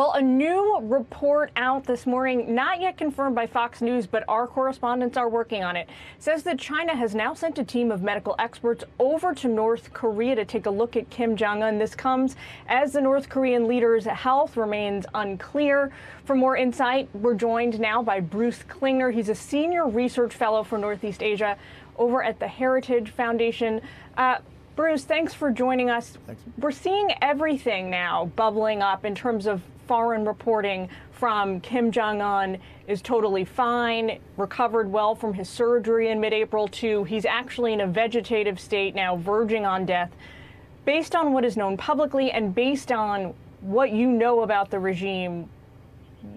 Well, a new report out this morning, not yet confirmed by Fox News, but our correspondents are working on it, says that China has now sent a team of medical experts over to North Korea to take a look at Kim Jong un. This comes as the North Korean leader's health remains unclear. For more insight, we're joined now by Bruce Klingner. He's a senior research fellow for Northeast Asia over at the Heritage Foundation. Uh, Bruce, thanks for joining us. Thanks. We're seeing everything now bubbling up in terms of foreign reporting from Kim Jong un is totally fine, recovered well from his surgery in mid April, to he's actually in a vegetative state now, verging on death. Based on what is known publicly and based on what you know about the regime,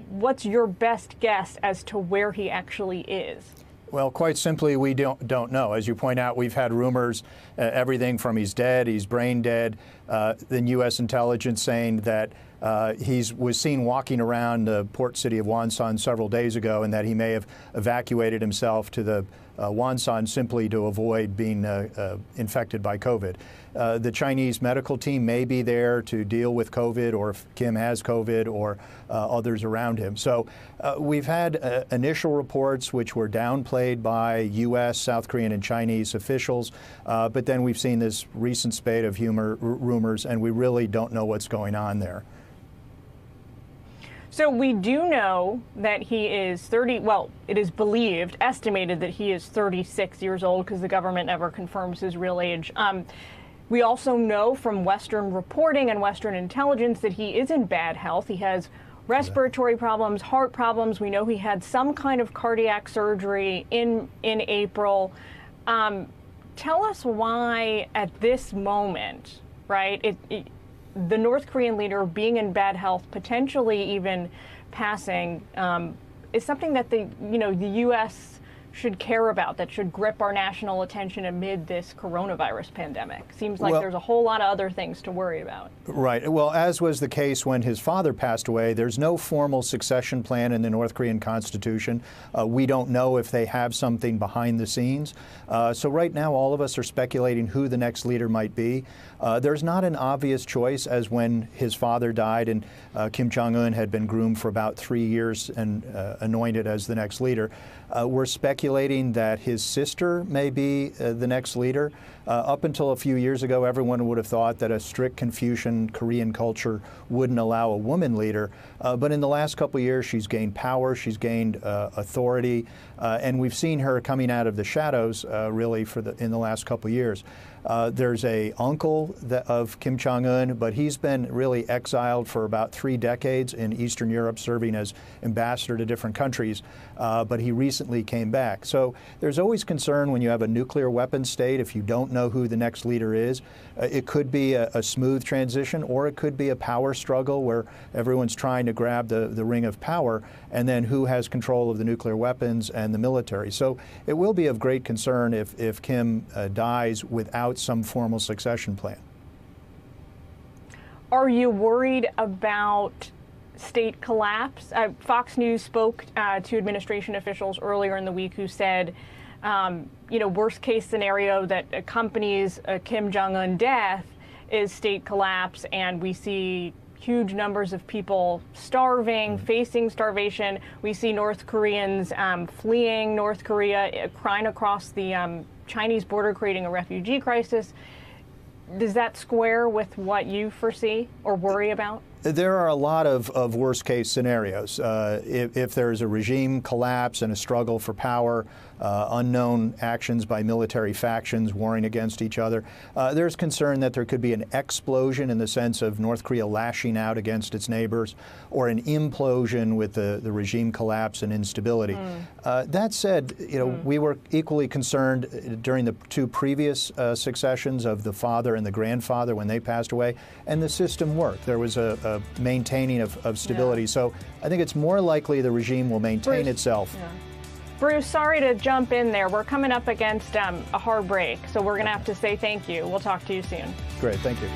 what's your best guess as to where he actually is? Well, quite simply, we don't don't know. As you point out, we've had rumors, uh, everything from he's dead, he's brain dead. Uh, then U.S. intelligence saying that uh, he was seen walking around the port city of Wonsan several days ago, and that he may have evacuated himself to the uh, Wonsan simply to avoid being uh, uh, infected by COVID. Uh, the Chinese medical team may be there to deal with COVID, or if Kim has COVID, or uh, others around him. So uh, we've had initial reports which were downplayed by U.S., South Korean, and Chinese officials, but then we've seen this recent spate of humor, rumors, and we really don't know what's going on there. So we do know that he is 30, well, it is believed, estimated that he is 36 years old because the government never confirms his real age. Um, we also know from Western reporting and Western intelligence that he is in bad health. He has respiratory problems, heart problems. We know he had some kind of cardiac surgery in in April. Um, tell us why, at this moment, right? It, it, the North Korean leader being in bad health, potentially even passing, um, is something that the you know the U.S should care about, that should grip our national attention amid this coronavirus pandemic? Seems like well, there's a whole lot of other things to worry about. Right. Well, as was the case when his father passed away, there's no formal succession plan in the North Korean constitution. Uh, we don't know if they have something behind the scenes. Uh, so right now, all of us are speculating who the next leader might be. Uh, there's not an obvious choice as when his father died and uh, Kim Jong un had been groomed for about three years and uh, anointed as the next leader. Uh, we're speculating that his sister may be uh, the next leader. Uh, up until a few years ago, everyone would have thought that a strict Confucian Korean culture wouldn't allow a woman leader. Uh, but in the last couple years, she's gained power, she's gained uh, authority, uh, and we've seen her coming out of the shadows really for the, in the last couple years. Uh, there's a uncle that, of Kim Jong Un, but he's been really exiled for about three decades in Eastern Europe, serving as ambassador to different countries. Uh, but he recently came back. So there's always concern when you have a nuclear weapons state if you don't know who the next leader is. Uh, it could be a, a, smooth transition, or it could be a power struggle where everyone's trying to grab the, the ring of power, and then who has control of the nuclear weapons and the military. So it will be of great concern if, if Kim uh, dies without some formal succession plan. Are you worried about state collapse? Uh, Fox News spoke uh, to administration officials earlier in the week who said, um, you know, worst case scenario that accompanies a Kim Jong un death is state collapse, and we see huge numbers of people starving, mm-hmm. facing starvation. We see North Koreans um, fleeing North Korea, uh, crying across the um, Chinese border, creating a refugee crisis. Does that square with what you foresee or worry about? There are a lot of, of worst case scenarios. Uh, if, if there's a regime collapse and a struggle for power, uh, unknown actions by military factions warring against each other, uh, there's concern that there could be an explosion in the sense of North Korea lashing out against its neighbors, or an implosion with the, the regime collapse and instability. Mm. that said, you know, mm. we were equally concerned during the two previous uh, successions of the father and the grandfather when they passed away, and the system worked. There was a, a maintaining of, of stability. Yeah. So I think it's more likely the regime will maintain Bruce, itself. Yeah. Bruce, sorry to jump in there. We're coming up against um, a hard break, so we're going to have to say thank you. We'll talk to you soon. Great, thank you.